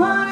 one.